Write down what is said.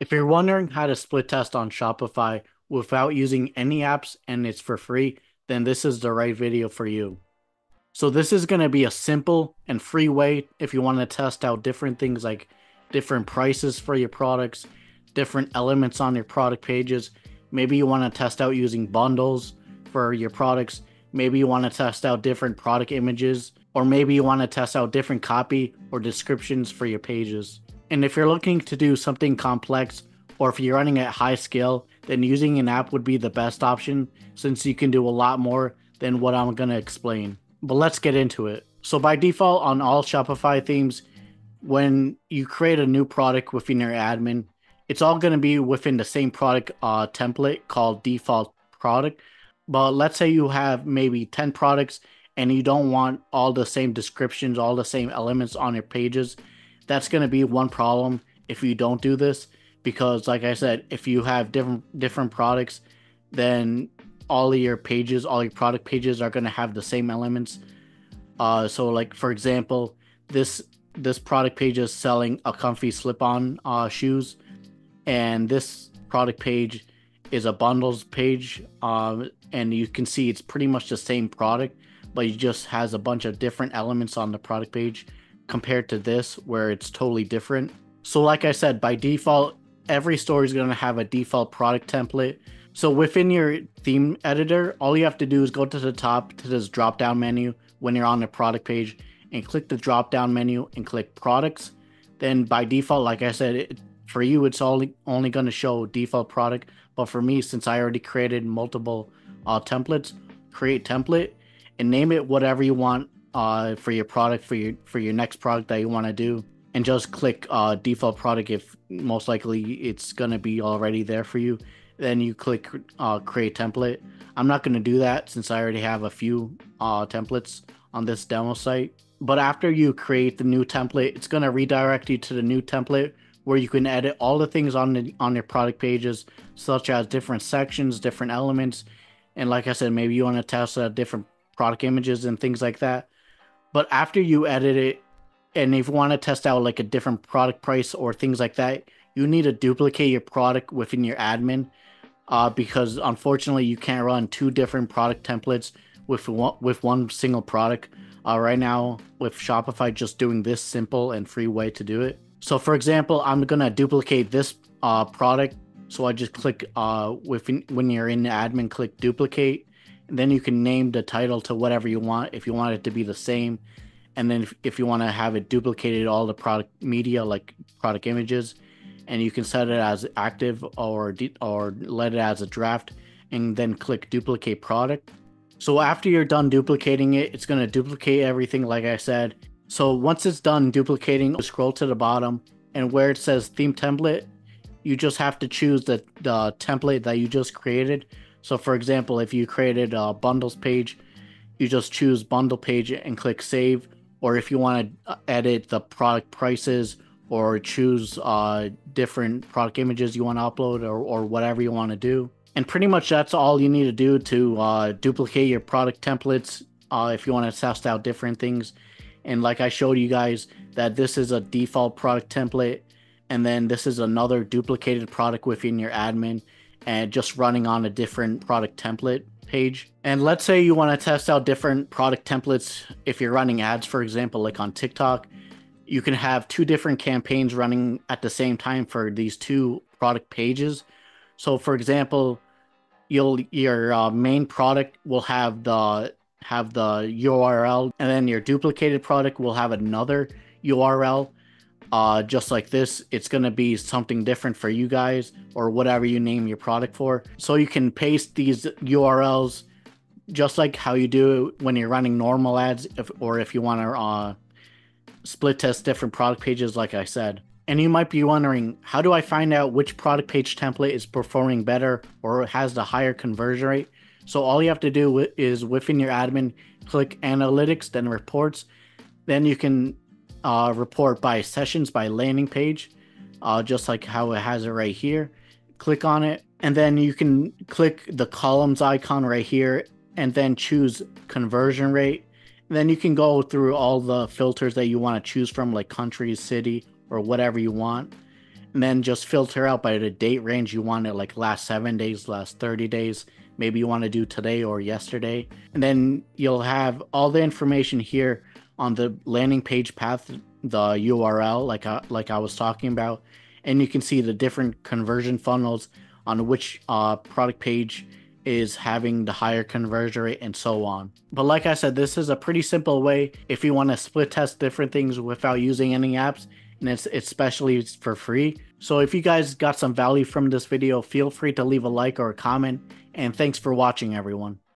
If you're wondering how to split test on Shopify without using any apps and it's for free, then this is the right video for you. So this is going to be a simple and free way if you want to test out different things like different prices for your products, different elements on your product pages. Maybe you want to test out using bundles for your products. Maybe you want to test out different product images, or maybe you want to test out different copy or descriptions for your pages. And if you're looking to do something complex, or if you're running at high scale, then using an app would be the best option since you can do a lot more than what I'm going to explain. But let's get into it. So, by default, on all Shopify themes, when you create a new product within your admin, it's all going to be within the same product uh, template called default product. But let's say you have maybe 10 products and you don't want all the same descriptions, all the same elements on your pages that's going to be one problem if you don't do this because like i said if you have different different products then all of your pages all your product pages are going to have the same elements. Uh so like for example this this product page is selling a comfy slip-on uh shoes and this product page is a bundles page um and you can see it's pretty much the same product but it just has a bunch of different elements on the product page compared to this where it's totally different. So like I said, by default, every store is going to have a default product template. So within your theme editor, all you have to do is go to the top to this drop down menu when you're on the product page and click the drop down menu and click products. Then by default, like I said, it, for you, it's only, only going to show default product. But for me, since I already created multiple uh, templates, create template and name it whatever you want uh, for your product for your for your next product that you want to do, and just click uh, default product if most likely it's gonna be already there for you. Then you click uh, create template. I'm not gonna do that since I already have a few uh, templates on this demo site. But after you create the new template, it's gonna redirect you to the new template where you can edit all the things on the on your product pages, such as different sections, different elements, and like I said, maybe you want to test uh, different product images and things like that. But after you edit it, and if you want to test out like a different product price or things like that, you need to duplicate your product within your admin. Uh, because unfortunately, you can't run two different product templates with one, with one single product. Uh, right now, with Shopify just doing this simple and free way to do it. So, for example, I'm gonna duplicate this uh, product. So I just click uh, within, when you're in admin, click duplicate, then you can name the title to whatever you want if you want it to be the same. And then if, if you want to have it duplicated all the product media like product images, and you can set it as active or or let it as a draft, and then click duplicate product. So after you're done duplicating it, it's going to duplicate everything like I said. So once it's done duplicating, scroll to the bottom and where it says theme template, you just have to choose the, the template that you just created so, for example, if you created a bundles page, you just choose bundle page and click save. Or if you want to edit the product prices or choose uh, different product images you want to upload or, or whatever you want to do. And pretty much that's all you need to do to uh, duplicate your product templates uh, if you want to test out different things. And like I showed you guys, that this is a default product template, and then this is another duplicated product within your admin and just running on a different product template page. And let's say you want to test out different product templates if you're running ads, for example, like on TikTok, you can have two different campaigns running at the same time for these two product pages. So, for example, you'll your uh, main product will have the have the URL, and then your duplicated product will have another URL uh, just like this, it's going to be something different for you guys or whatever you name your product for. So you can paste these URLs just like how you do when you're running normal ads, if, or if you want to uh, split test different product pages, like I said. And you might be wondering, how do I find out which product page template is performing better or has the higher conversion rate? So all you have to do is within your admin, click analytics, then reports. Then you can uh, report by sessions by landing page, uh, just like how it has it right here. Click on it, and then you can click the columns icon right here, and then choose conversion rate. And then you can go through all the filters that you want to choose from, like country, city, or whatever you want. and then just filter out by the date range you want it, like last seven days, last 30 days. Maybe you want to do today or yesterday. And then you'll have all the information here on the landing page path, the URL, like I, like I was talking about. And you can see the different conversion funnels on which uh, product page is having the higher conversion rate and so on. But like I said, this is a pretty simple way if you want to split test different things without using any apps and it's especially for free. So if you guys got some value from this video, feel free to leave a like or a comment and thanks for watching everyone.